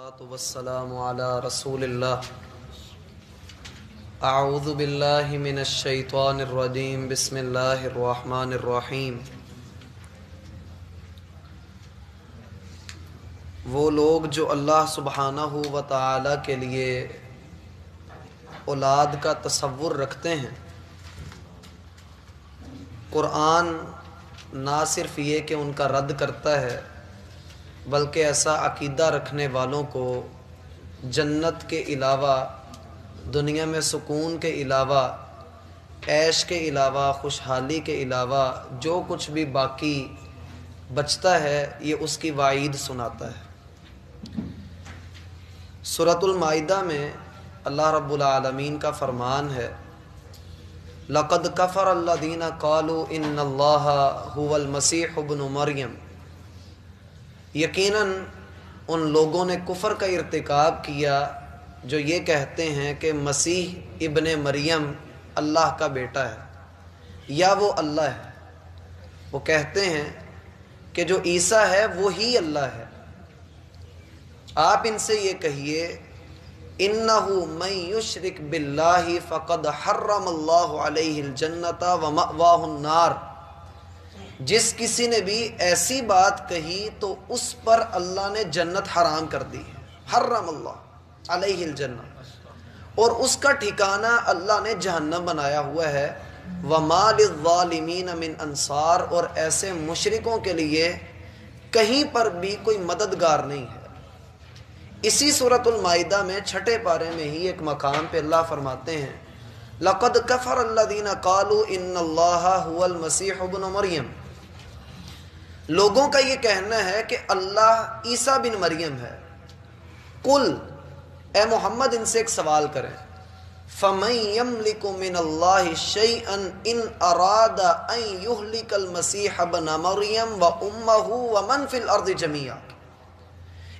والسلام على رسول الله. أعوذ بالله من الشيطان الرجيم. بسم الله الرحمن الرحيم. وہ لوگ جو اللہ سبحانہ و تعالی کے لیے اولاد کا تصور رکھتے ہیں، قرآن نہ صرف یہ کہ ان کا رد کرتا ہے بلکہ ایسا عقیدہ رکھنے والوں کو جنت کے علاوہ، دنیا میں سکون کے علاوہ، عیش کے علاوہ، خوشحالی کے علاوہ جو کچھ بھی باقی بچتا ہے، یہ اس کی وعید سناتا ہے۔ صورت المائدہ میں اللہ رب العالمین کا فرمان ہے، لقد کفر اللہ دینہ کالو ان اللہ هو المسیح ابن مریم۔ یقیناً ان لوگوں نے کفر کا ارتکاب کیا جو یہ کہتے ہیں کہ مسیح ابن مریم اللہ کا بیٹا ہے، یا وہ اللہ ہے۔ وہ کہتے ہیں کہ جو عیسیٰ ہے، وہی اللہ ہے۔ آپ ان سے یہ کہیے، انہو جس کسی نے بھی ایسی بات کہی تو اس پر اللہ نے جنت حرام کر دی حرم اللہ، علیہ الجنت اور اس کا ٹھکانہ اللہ نے جہنم بنایا ہوا ہے۔ وَمَا لِلظَّالِمِينَ مِنْ انصار اور ایسے مشرکوں کے لیے کہیں پر بھی کوئی مددگار نہیں ہے۔ اسی صورت المائدہ میں چھٹے پارے میں ہی ایک مقام پہ اللہ فرماتے ہیں۔ لقد کفر الذین قالوا ان اللہ هو المسیح ابن مریم لوگوں کا یہ کہنا ہے کہ اللہ عیسیٰ بن مریم ہے۔ کل اے محمد، ان سے ایک سوال کریں۔ فَمَن يَمْلِكُ مِنَ اللَّهِ شَيْئًا إِنْ أَرَادَ أَن يُهْلِكَ الْمَسِيحَ بْنَ مَرْيَمْ وَأُمَّهُ وَمَنْ فِي الْأَرْضِ جَمِيعًا۔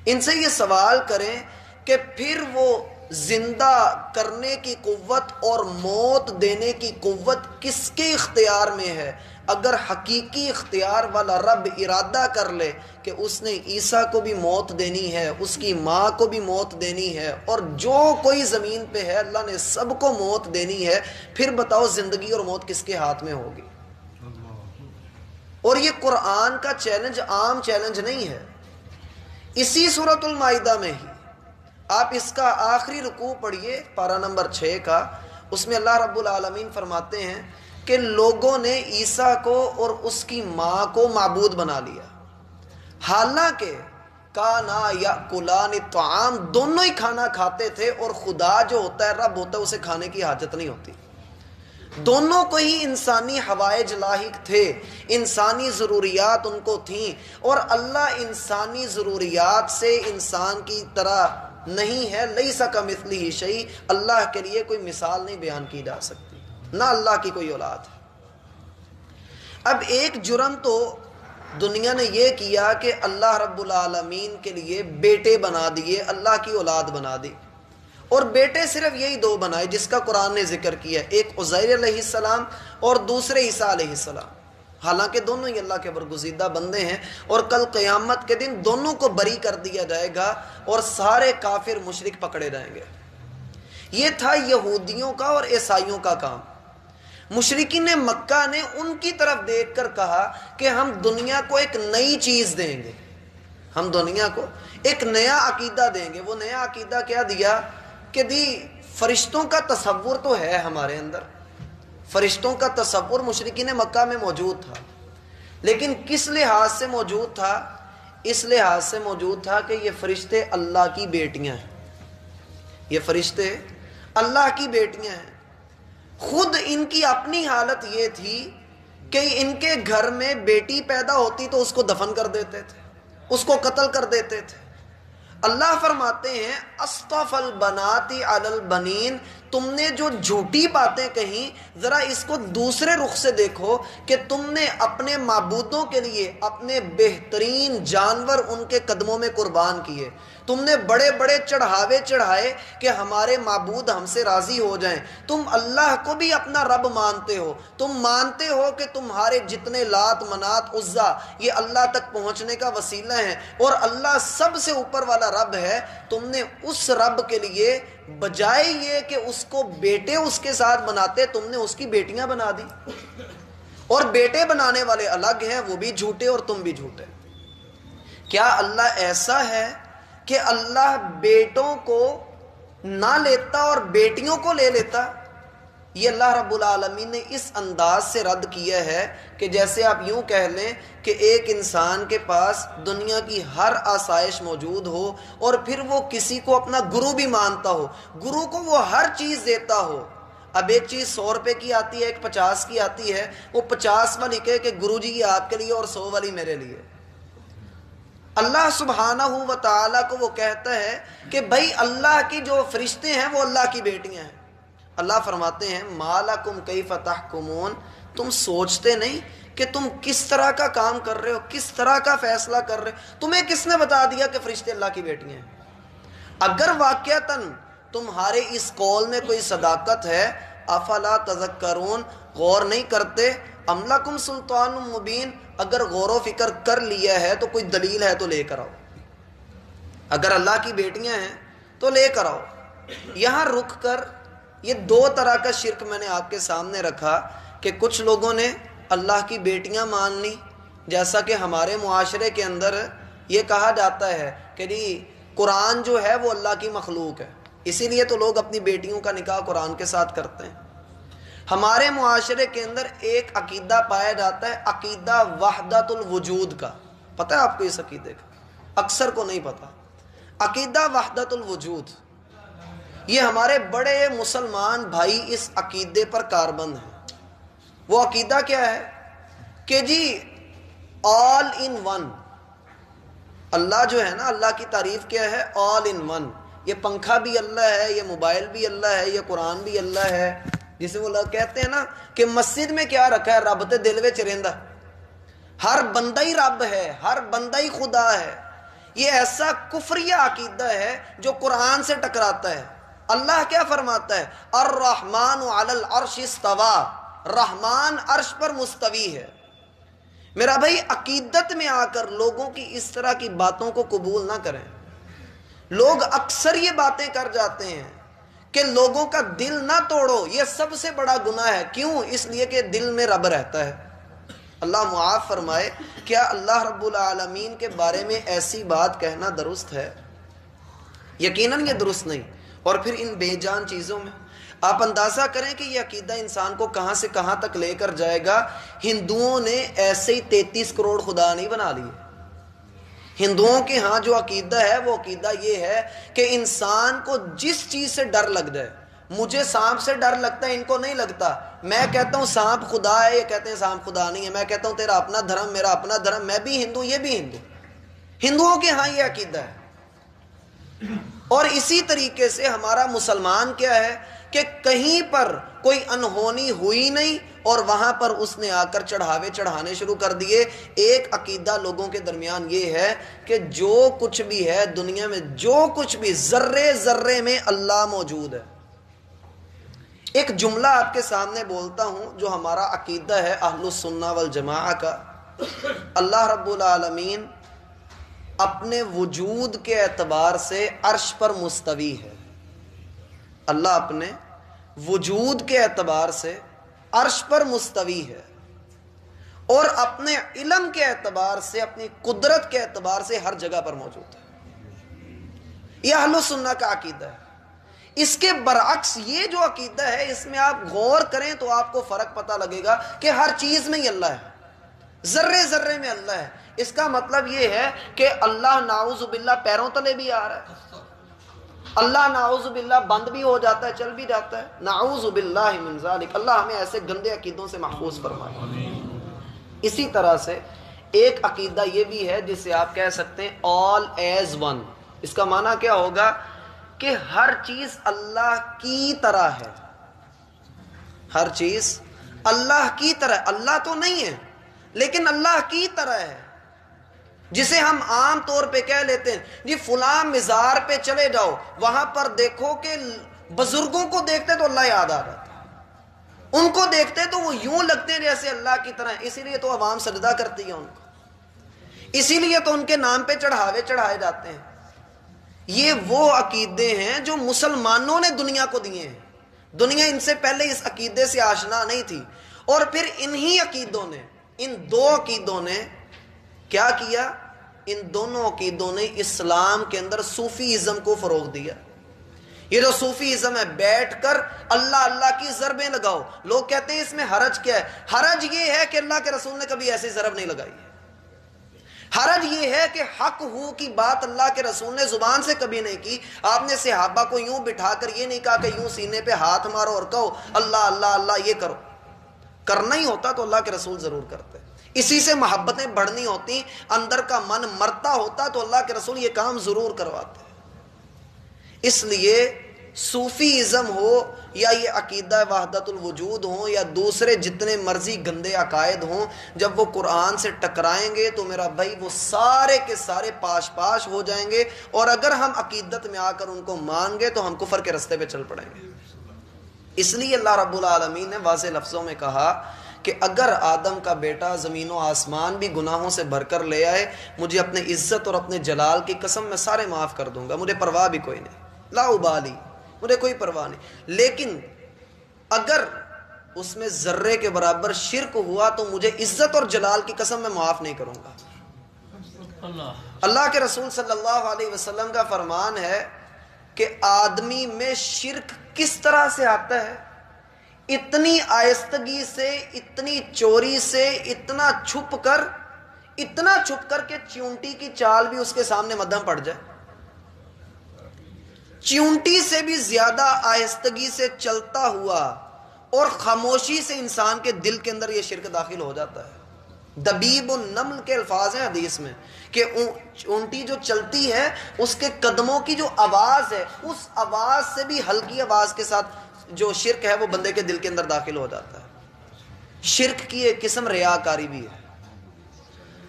ان سے یہ سوال کریں کہ پھر وہ زندہ کرنے کی قوت اور موت دینے کی قوت کس کے اختیار میں ہے؟ اگر حقیقی اختیار والا رب ارادہ کر لے کہ اس نے عیسیٰ کو بھی موت دینی ہے، اس کی ماں کو بھی موت دینی ہے، اور جو کوئی زمین پہ ہے، اللہ نے سب کو موت دینی ہے، پھر بتاؤ زندگی اور موت کس کے ہاتھ میں ہوگی؟ اور یہ قرآن کا چیلنج عام چیلنج نہیں ہے۔ اسی صورت المائدہ میں ہی آپ اس کا آخری رکوع پڑھیے پارا نمبر چھ کا، اس میں اللہ رب العالمین فرماتے ہیں کہ لوگوں نے عیسیٰ کو اور اس کی ماں کو معبود بنا لیا۔ حالانکہ کانا یا کلان تعام دونوں ہی کھانا کھاتے تھے اور خدا جو ہوتا ہے، رب ہوتا ہے، اسے کھانے کی حاجت نہیں ہوتی۔ دونوں کو ہی انسانی ہوائج لاحق تھے، انسانی ضروریات ان کو تھیں۔ اور اللہ انسانی ضروریات سے انسان کی طرح نہیں ہے لئی سکا مثلی ہی شہی اللہ کے لیے کوئی مثال نہیں بیان کی جا سکتی۔ نہ اللہ کی کوئی اولاد ہے۔ اب ایک جرم تو دنیا نے یہ کیا کہ اللہ رب العالمین کے لیے بیٹے بنا دیے، اللہ کی اولاد بنا دی۔ اور بیٹے صرف یہی دو بنائے جس کا قرآن نے ذکر کیا ایک عزیر علیہ السلام اور دوسرے عیسیٰ علیہ السلام۔ حالانکہ دونوں ہی اللہ کے برگزیدہ بندے ہیں اور کل قیامت کے دن دونوں کو بری کر دیا جائے گا اور سارے کافر مشرق پکڑے جائیں گے۔ یہ تھا یہودیوں کا اور عیسائیوں کا کام۔ مشرقین مکہ نے ان کی طرف دیکھ کر کہا کہ ہم دنیا کو ایک نئی چیز دیں گے۔ ہم دنیا کو ایک نیا عقیدہ دیں گے۔ وہ نیا عقیدہ کیا دیا کہ دی، فرشتوں کا تصور تو ہے ہمارے اندر۔ فرشتوں کا تصور مشرقین مکہ میں موجود تھا۔ لیکن کس لحاظ سے موجود تھا؟ اس لحاظ سے موجود تھا کہ یہ فرشتے اللہ کی بیٹیاں ہیں۔ یہ فرشتے اللہ کی بیٹیاں ہیں۔ خود ان کی اپنی حالت یہ تھی کہ ان کے گھر میں بیٹی پیدا ہوتی تو اس کو دفن کر دیتے تھے، اس کو قتل کر دیتے تھے۔ اللہ فرماتے ہیں البناتی البنین تم نے جو جھوٹی باتیں کہیں، ذرا اس کو دوسرے رخ سے دیکھو کہ تم نے اپنے معبودوں کے لیے اپنے بہترین جانور ان کے قدموں میں قربان کیے۔ تم نے بڑے بڑے چڑھاوے چڑھائے کہ ہمارے معبود ہم سے راضی ہو جائیں۔ تم اللہ کو بھی اپنا رب مانتے ہو۔ تم مانتے ہو کہ تمہارے جتنے لات، منات، عزا، یہ اللہ تک پہنچنے کا وسیلہ ہیں اور اللہ سب سے اوپر والا رب ہے۔ تم نے اس رب کے لیے بجائے یہ کہ اس کو بیٹے اس کے ساتھ بناتے، تم نے اس کی بیٹیاں بنا دی۔ اور بیٹے بنانے والے الگ ہیں، وہ بھی جھوٹے اور تم بھی جھوٹے۔ کیا اللہ ایسا ہے کہ اللہ بیٹوں کو نہ لیتا اور بیٹیوں کو لے لیتا؟ یہ اللہ رب العالمین نے اس انداز سے رد کیا ہے کہ جیسے آپ یوں کہہ لیں کہ ایک انسان کے پاس دنیا کی ہر آسائش موجود ہو اور پھر وہ کسی کو اپنا گرو بھی مانتا ہو، گرو کو وہ ہر چیز دیتا ہو۔ اب ایک چیز سو روپے کی آتی ہے، ایک پچاس کی آتی ہے، وہ پچاس والی کہے کہ گرو جی یہ آپ کے لیے اور سو والی میرے لیے۔ اللہ سبحانہ و تعالیٰ کو وہ کہتا ہے کہ بھائی اللہ کی جو فرشتے ہیں وہ اللہ کی بیٹیاں ہیں۔ اللہ فرماتے ہیں مالا کم کئی فتح کمون تم سوچتے نہیں کہ تم کس طرح کا کام کر رہے ہو، کس طرح کا فیصلہ کر رہے ہو۔ تمہیں کس نے بتا دیا کہ فرشتے اللہ کی بیٹیاں ہیں؟ اگر واقعتاً تمہارے اس قول میں کوئی صداقت ہے، افلا تذکرون؟ غور نہیں کرتے۔ املا کم سلطان مبین؟ اگر غور و فکر کر لیا ہے تو کوئی دلیل ہے تو لے کر آؤ۔ اگر اللہ کی بیٹیاں ہیں تو لے کر آؤ۔ یہاں رک کر یہ دو طرح کا شرک میں نے آپ کے سامنے رکھا کہ کچھ لوگوں نے اللہ کی بیٹیاں مان لی جیسا کہ ہمارے معاشرے کے اندر یہ کہا جاتا ہے کہ جی قرآن جو ہے وہ اللہ کی مخلوق ہے۔ اسی لیے تو لوگ اپنی بیٹیوں کا نکاح قرآن کے ساتھ کرتے ہیں۔ ہمارے معاشرے کے اندر ایک عقیدہ پایا جاتا ہے، عقیدہ وحدت الوجود کا۔ پتہ ہے آپ کو اس عقیدے کا؟ اکثر کو نہیں پتا عقیدہ وحدت الوجود یہ ہمارے بڑے مسلمان بھائی اس عقیدے پر کاربند ہیں۔ وہ عقیدہ کیا ہے؟ کہ جی آل ان ون اللہ جو ہے نا، اللہ کی تعریف کیا ہے؟ آل ان ون یہ پنکھا بھی اللہ ہے، یہ موبائل بھی اللہ ہے، یہ قرآن بھی اللہ ہے۔ جسے وہ لوگ کہتے ہیں نا کہ مسجد میں کیا رکھا ہے؟ رب تے دل میں چرندہ ہر بندہ ہی رب ہے، ہر بندہ ہی خدا ہے۔ یہ ایسا کفریہ عقیدہ ہے جو قرآن سے ٹکراتا ہے۔ اللہ کیا فرماتا ہے؟ الرحمن علی العرش استوا رحمان عرش پر مستوی ہے۔ میرا بھائی، عقیدت میں آ کر لوگوں کی اس طرح کی باتوں کو قبول نہ کریں۔ لوگ اکثر یہ باتیں کر جاتے ہیں کہ لوگوں کا دل نہ توڑو، یہ سب سے بڑا گناہ ہے۔ کیوں؟ اس لیے کہ دل میں رب رہتا ہے۔ اللہ معاف فرمائے، کیا اللہ رب العالمین کے بارے میں ایسی بات کہنا درست ہے؟ یقیناً یہ درست نہیں۔ اور پھر ان بے جان چیزوں میں۔ آپ اندازہ کریں کہ یہ عقیدہ انسان کو کہاں سے کہاں تک لے کر جائے گا۔ ہندوؤں نے ایسے ہی تینتیس کروڑ خدا نہیں بنا لیے۔ ہندوؤں کے ہاں جو عقیدہ ہے، وہ عقیدہ یہ ہے کہ انسان کو جس چیز سے ڈر لگ جائے، مجھے سانپ سے ڈر لگتا ہے، ان کو نہیں لگتا۔ میں کہتا ہوں سانپ خدا ہے، یہ کہتے ہیں سانپ خدا نہیں ہے۔ میں کہتا ہوں تیرا اپنا دھرم، میرا اپنا دھرم، میں بھی ہندو، یہ بھی ہندو۔ ہندوؤں کے ہاں یہ عقیدہ ہے۔ اور اسی طریقے سے ہمارا مسلمان کیا ہے کہ کہیں پر کوئی انہونی ہوئی نہیں اور وہاں پر اس نے آ کر چڑھاوے چڑھانے شروع کر دیے۔ ایک عقیدہ لوگوں کے درمیان یہ ہے کہ جو کچھ بھی ہے دنیا میں، جو کچھ بھی ذرے ذرے میں اللہ موجود ہے۔ ایک جملہ آپ کے سامنے بولتا ہوں جو ہمارا عقیدہ ہے اہل السنہ والجماع کا۔ اللہ رب العالمین اپنے وجود کے اعتبار سے عرش پر مستوی ہے۔ اللہ اپنے وجود کے اعتبار سے عرش پر مستوی ہے اور اپنے علم کے اعتبار سے، اپنی قدرت کے اعتبار سے ہر جگہ پر موجود ہے۔ یہ اہل سننا کا عقیدہ ہے۔ اس کے برعکس یہ جو عقیدہ ہے، اس میں آپ غور کریں تو آپ کو فرق پتہ لگے گا کہ ہر چیز میں ہی اللہ ہے۔ ذرے ذرے میں اللہ ہے۔ اس کا مطلب یہ ہے کہ اللہ ناؤز باللہ پیروں تلے بھی آ رہا ہے۔ اللہ ناؤز باللہ بند بھی ہو جاتا ہے، چل بھی جاتا ہے۔ ناؤز باللہ من ذالک۔ اللہ ہمیں ایسے گندے عقیدوں سے محفوظ فرمائے۔ اسی طرح سے ایک عقیدہ یہ بھی ہے جسے آپ کہہ سکتے ہیں آل ایز ون اس کا معنی کیا ہوگا کہ ہر چیز اللہ کی طرح ہے۔ ہر چیز اللہ کی طرح اللہ تو نہیں ہے، لیکن اللہ کی طرح ہے۔ جسے ہم عام طور پہ کہہ لیتے ہیں جی فلاں مزار پہ چلے جاؤ، وہاں پر دیکھو کہ بزرگوں کو دیکھتے تو اللہ یاد آ رہا تھا ان کو دیکھتے تو وہ یوں لگتے جیسے اللہ کی طرح، اسی لیے تو عوام سجدہ کرتی ہے ان کو۔ اسی لیے تو ان کے نام پہ چڑھاوے چڑھائے جاتے ہیں۔ یہ وہ عقیدے ہیں جو مسلمانوں نے دنیا کو دیے ہیں۔ دنیا ان سے پہلے اس عقیدے سے آشنا نہیں تھی۔ اور پھر انہی عقیدوں نے، ان دو عقیدوں نے کیا کیا؟ ان دونوں عقیدوں نے اسلام کے اندر صوفی ازم کو فروغ دیا۔ یہ جو صوفی ازم ہے، بیٹھ کر اللہ اللہ کی ضربیں لگاؤ۔ لوگ کہتے ہیں اس میں حرج کیا ہے؟ حرج یہ ہے کہ اللہ کے رسول نے کبھی ایسی ضرب نہیں لگائی۔ حرج یہ ہے کہ حق ہو کی بات اللہ کے رسول نے زبان سے کبھی نہیں کی۔ آپ نے صحابہ کو یوں بٹھا کر یہ نہیں کہا کہ یوں سینے پہ ہاتھ مارو اور کہو اللہ اللہ اللہ یہ کرو۔ کرنا ہی ہوتا تو اللہ کے رسول ضرور کرتے۔ اسی سے محبتیں بڑھنی ہوتی، اندر کا من مرتا ہوتا تو اللہ کے رسول یہ کام ضرور کرواتے اس لیے صوفی ازم ہو یا یہ عقیدہ وحدت الوجود ہوں یا دوسرے جتنے مرضی گندے عقائد ہوں، جب وہ قرآن سے ٹکرائیں گے تو میرا بھائی وہ سارے کے سارے پاش پاش ہو جائیں گے اور اگر ہم عقیدت میں آ کر ان کو مان گے تو ہم کفر کے رستے پہ چل پڑیں گے۔ اس لیے اللہ رب العالمین نے واضح لفظوں میں کہا کہ اگر آدم کا بیٹا زمین و آسمان بھی گناہوں سے بھر کر لے آئے مجھے اپنے عزت اور اپنے جلال کی قسم میں سارے معاف کر دوں گا مجھے پرواہ بھی کوئی نہیں۔ لا ابالی مجھے کوئی پرواہ نہیں۔ لیکن اگر اس میں ذرے کے برابر شرک ہوا تو مجھے عزت اور جلال کی قسم میں معاف نہیں کروں گا۔ اللہ۔ کے رسول صلی اللہ علیہ وسلم کا فرمان ہے کہ آدمی میں شرک کس طرح سے آتا ہے؟ اتنی آہستگی سے، اتنی چوری سے، اتنا چھپ کر، اتنا چھپ کر کہ چونٹی کی چال بھی اس کے سامنے مدھم پڑ جائے۔ چونٹی سے بھی زیادہ آہستگی سے چلتا ہوا اور خاموشی سے انسان کے دل کے اندر یہ شرک داخل ہو جاتا ہے۔ دبیب النمل کے الفاظ ہیں حدیث میں کہ اونٹی جو چلتی ہے، اس کے قدموں کی جو آواز ہے، اس آواز سے بھی ہلکی آواز کے ساتھ جو شرک ہے وہ بندے کے دل کے اندر داخل ہو جاتا ہے۔ شرک کی ایک قسم ریاکاری بھی ہے۔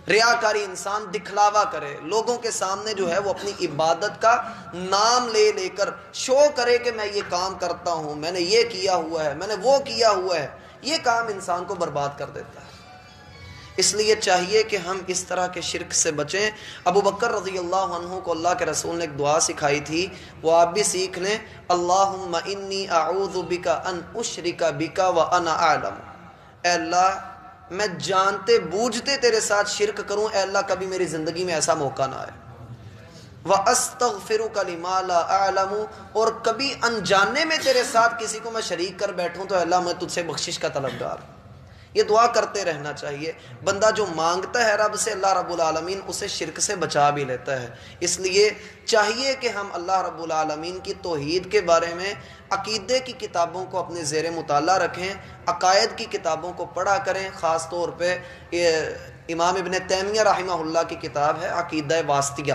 ریاکاری انسان دکھلاوا کرے، لوگوں کے سامنے جو ہے وہ اپنی عبادت کا نام لے لے کر شو کرے کہ میں یہ کام کرتا ہوں، میں نے یہ کیا ہوا ہے، میں نے وہ کیا ہوا ہے۔ یہ کام انسان کو برباد کر دیتا ہے۔ اس لیے چاہیے کہ ہم اس طرح کے شرک سے بچیں۔ ابو بکر رضی اللہ عنہ کو اللہ کے رسول نے ایک دعا سکھائی تھی، وہ آپ بھی سیکھ لیں۔ اللہم انی اعوذ بکا ان اشرک بکا و انا اعلم۔ اے اللہ، میں جانتے بوجھتے تیرے ساتھ شرک کروں، اے اللہ، کبھی میری زندگی میں ایسا موقع نہ آئے۔ لا اعلم، اور کبھی انجانے میں تیرے ساتھ کسی کو میں شریک کر بیٹھوں تو اللہ، میں تجھ سے بخشش کا طلبگار ہوں۔ یہ دعا کرتے رہنا چاہیے۔ بندہ جو مانگتا ہے رب سے، اللہ رب العالمین اسے شرک سے بچا بھی لیتا ہے۔ اس لیے چاہیے کہ ہم اللہ رب العالمین کی توحید کے بارے میں عقیدے کی کتابوں کو اپنے زیر مطالعہ رکھیں، عقائد کی کتابوں کو پڑھا کریں۔ خاص طور پہ امام ابن تیمیہ رحمہ اللہ کی کتاب ہے، عقیدہ واسطیہ۔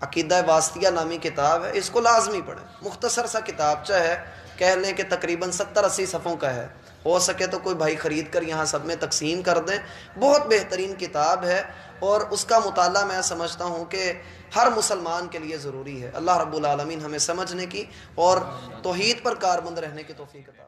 عقیدہ واسطیہ نامی کتاب ہے، اس کو لازمی پڑھیں۔ مختصر سا کتاب چاہے، کہہ لیں کہ تقریباً ستر اسی صفوں کا ہے۔ ہو سکے تو کوئی بھائی خرید کر یہاں سب میں تقسیم کر دیں۔ بہت بہترین کتاب ہے اور اس کا مطالعہ میں سمجھتا ہوں کہ ہر مسلمان کے لیے ضروری ہے۔ اللہ رب العالمین ہمیں سمجھنے کی اور توحید پر کاربند رہنے کی توفیق عطا